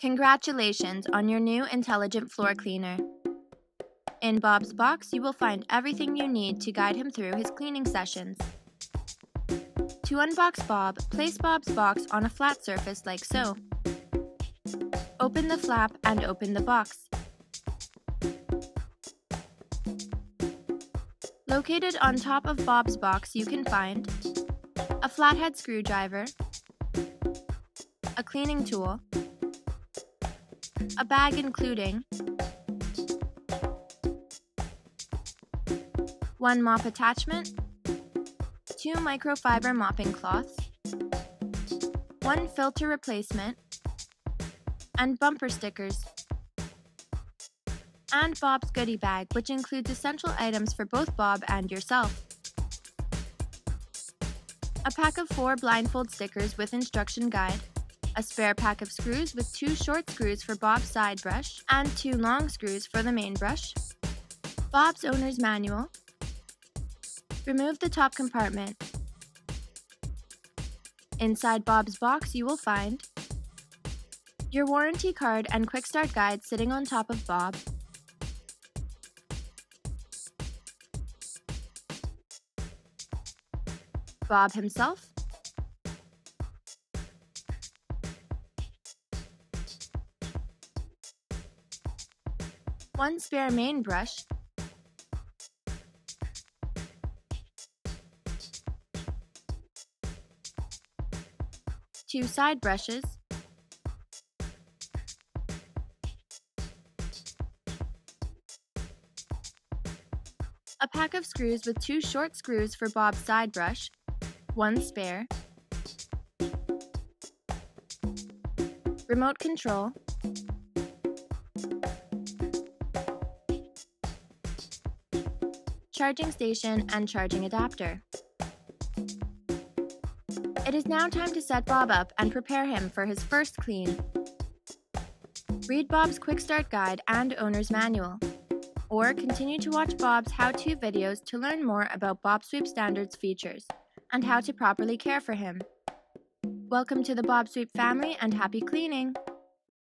Congratulations on your new intelligent floor cleaner. In Bob's box, you will find everything you need to guide him through his cleaning sessions. To unbox Bob, place Bob's box on a flat surface like so. Open the flap and open the box. Located on top of Bob's box, you can find a flathead screwdriver, a cleaning tool, a bag including one mop attachment, two microfiber mopping cloths, one filter replacement, and bumper stickers, and Bob's goodie bag, which includes essential items for both Bob and yourself. A pack of four blindfold stickers with instruction guide, a spare pack of screws with two short screws for Bob's side brush and two long screws for the main brush, Bob's owner's manual, remove the top compartment. Inside Bob's box you will find your warranty card and quick start guide sitting on top of Bob, Bob himself, one spare main brush, two side brushes, a pack of screws with two short screws for Bob's side brush, one spare, remote control, charging station, and charging adapter. It is now time to set Bob up and prepare him for his first clean. Read Bob's Quick Start Guide and Owner's Manual, or continue to watch Bob's how-to videos to learn more about bObsweep Standards features and how to properly care for him. Welcome to the bObsweep family and happy cleaning!